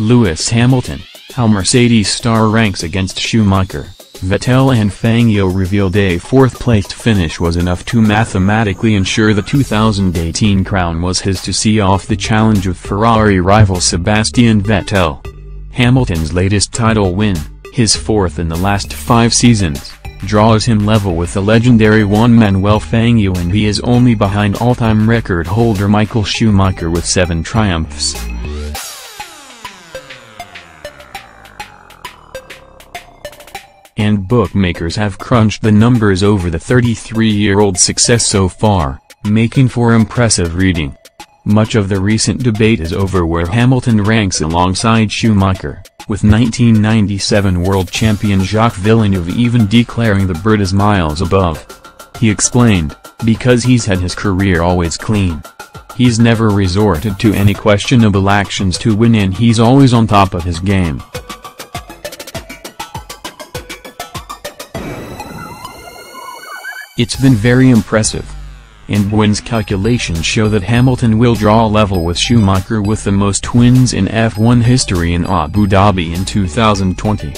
Lewis Hamilton, how Mercedes star ranks against Schumacher, Vettel and Fangio revealed a fourth-placed finish was enough to mathematically ensure the 2018 crown was his to see off the challenge of Ferrari rival Sebastian Vettel. Hamilton's latest title win, his fourth in the last five seasons, draws him level with the legendary Juan Manuel Fangio and he is only behind all-time record holder Michael Schumacher with seven triumphs. And bookmakers have crunched the numbers over the 33-year-old success so far, making for impressive reading. Much of the recent debate is over where Hamilton ranks alongside Schumacher, with 1997 world champion Jacques Villeneuve even declaring the Brit as miles above. He explained, because he's had his career always clean. He's never resorted to any questionable actions to win and he's always on top of his game. It's been very impressive. And Bwin's calculations show that Hamilton will draw level with Schumacher with the most wins in F1 history in Abu Dhabi in 2020.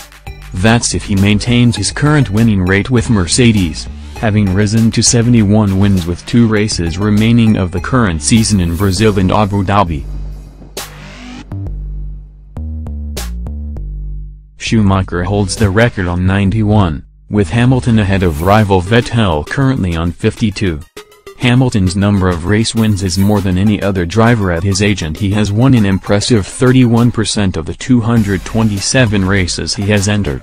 That's if he maintains his current winning rate with Mercedes, having risen to 71 wins with two races remaining of the current season in Brazil and Abu Dhabi. Schumacher holds the record on 91 with Hamilton ahead of rival Vettel currently on 52. Hamilton's number of race wins is more than any other driver at his age and he has won an impressive 31% of the 227 races he has entered.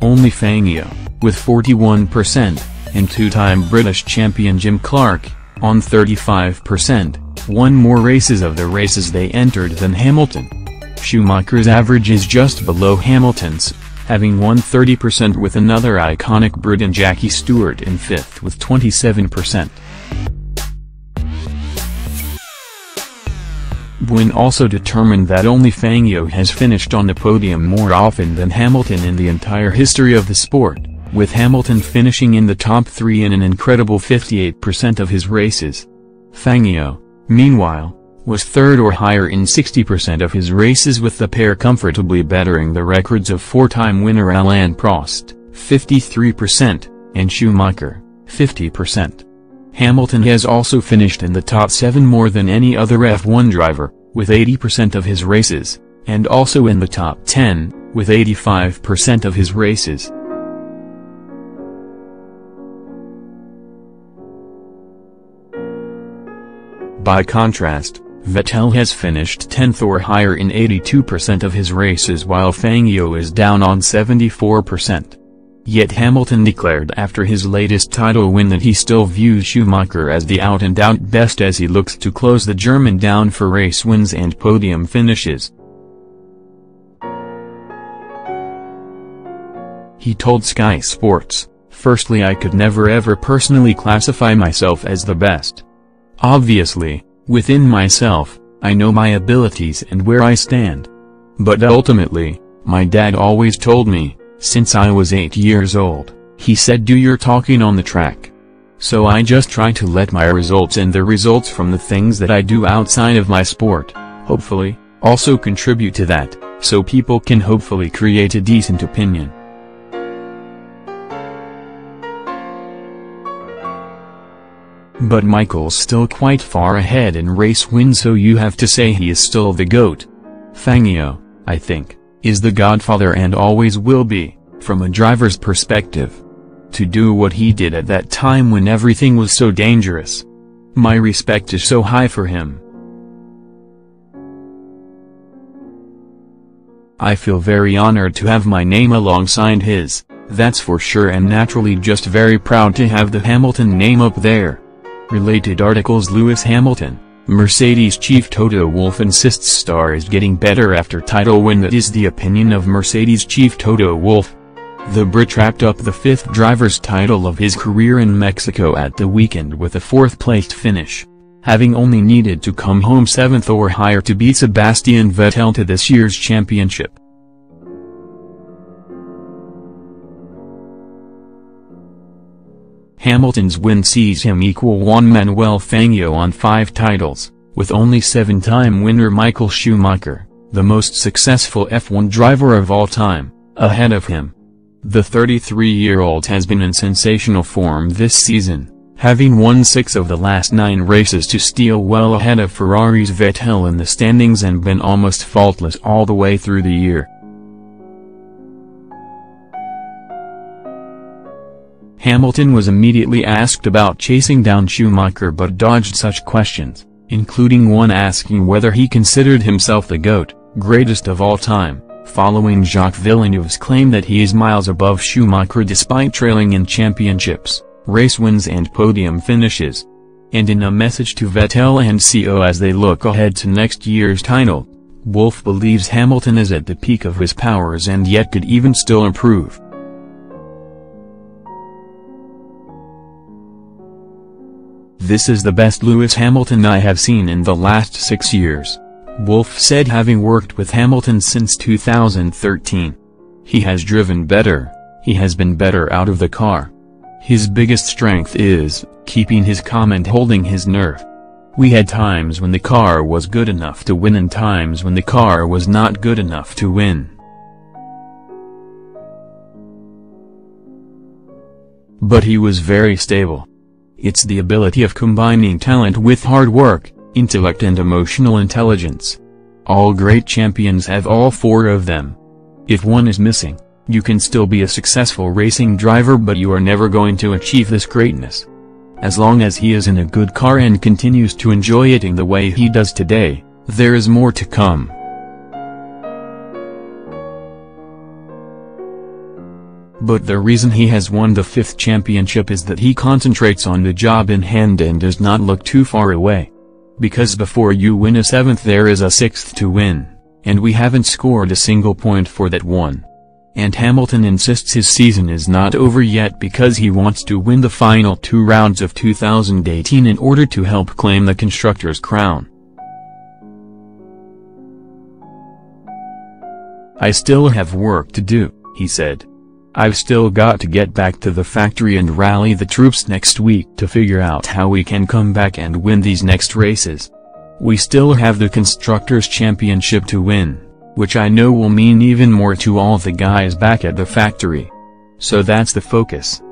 Only Fangio, with 41%, and two-time British champion Jim Clark, on 35%, won more races of the races they entered than Hamilton. Schumacher's average is just below Hamilton's, having won 30% with another iconic Brit and Jackie Stewart in fifth with 27%. Bwin also determined that only Fangio has finished on the podium more often than Hamilton in the entire history of the sport, with Hamilton finishing in the top three in an incredible 58% of his races. Fangio, meanwhile, was third or higher in 60% of his races with the pair comfortably bettering the records of four-time winner Alain Prost, 53%, and Schumacher, 50%. Hamilton has also finished in the top 7 more than any other F1 driver, with 80% of his races, and also in the top 10, with 85% of his races. By contrast, Vettel has finished 10th or higher in 82% of his races while Fangio is down on 74%. Yet Hamilton declared after his latest title win that he still views Schumacher as the out-and-out best as he looks to close the German down for race wins and podium finishes. He told Sky Sports, Firstly I could never ever personally classify myself as the best. Obviously, Within myself, I know my abilities and where I stand. But ultimately, my dad always told me, since I was 8 years old, he said do your talking on the track. So I just try to let my results and the results from the things that I do outside of my sport, hopefully, also contribute to that, so people can hopefully create a decent opinion. But Michael's still quite far ahead in race wins so you have to say he is still the GOAT. Fangio, I think, is the godfather and always will be, from a driver's perspective. To do what he did at that time when everything was so dangerous. My respect is so high for him. I feel very honored to have my name alongside his, that's for sure and naturally just very proud to have the Hamilton name up there. Related articles Lewis Hamilton, Mercedes chief Toto Wolff insists star is getting better after title win that is the opinion of Mercedes chief Toto Wolff. The Brit wrapped up the fifth driver's title of his career in Mexico at the weekend with a fourth-placed finish, having only needed to come home seventh or higher to beat Sebastian Vettel to this year's championship. Hamilton's win sees him equal Juan Manuel Fangio on five titles, with only seven-time winner Michael Schumacher, the most successful F1 driver of all time, ahead of him. The 33-year-old has been in sensational form this season, having won six of the last nine races to steal well ahead of Ferrari's Vettel in the standings and been almost faultless all the way through the year. Hamilton was immediately asked about chasing down Schumacher but dodged such questions, including one asking whether he considered himself the GOAT, greatest of all time, following Jacques Villeneuve's claim that he is miles above Schumacher despite trailing in championships, race wins and podium finishes. And in a message to Vettel and CO as they look ahead to next year's title, Wolff believes Hamilton is at the peak of his powers and yet could even still improve. This is the best Lewis Hamilton I have seen in the last six years. Wolff said having worked with Hamilton since 2013. He has driven better, he has been better out of the car. His biggest strength is, keeping his calm and holding his nerve. We had times when the car was good enough to win and times when the car was not good enough to win. But he was very stable. It's the ability of combining talent with hard work, intellect and emotional intelligence. All great champions have all four of them. If one is missing, you can still be a successful racing driver but you are never going to achieve this greatness. As long as he is in a good car and continues to enjoy it in the way he does today, there is more to come. But the reason he has won the fifth championship is that he concentrates on the job in hand and does not look too far away. Because before you win a seventh there is a sixth to win, and we haven't scored a single point for that one. And Hamilton insists his season is not over yet because he wants to win the final two rounds of 2018 in order to help claim the Constructors' crown. I still have work to do, he said. I've still got to get back to the factory and rally the troops next week to figure out how we can come back and win these next races. We still have the Constructors' Championship to win, which I know will mean even more to all the guys back at the factory. So that's the focus.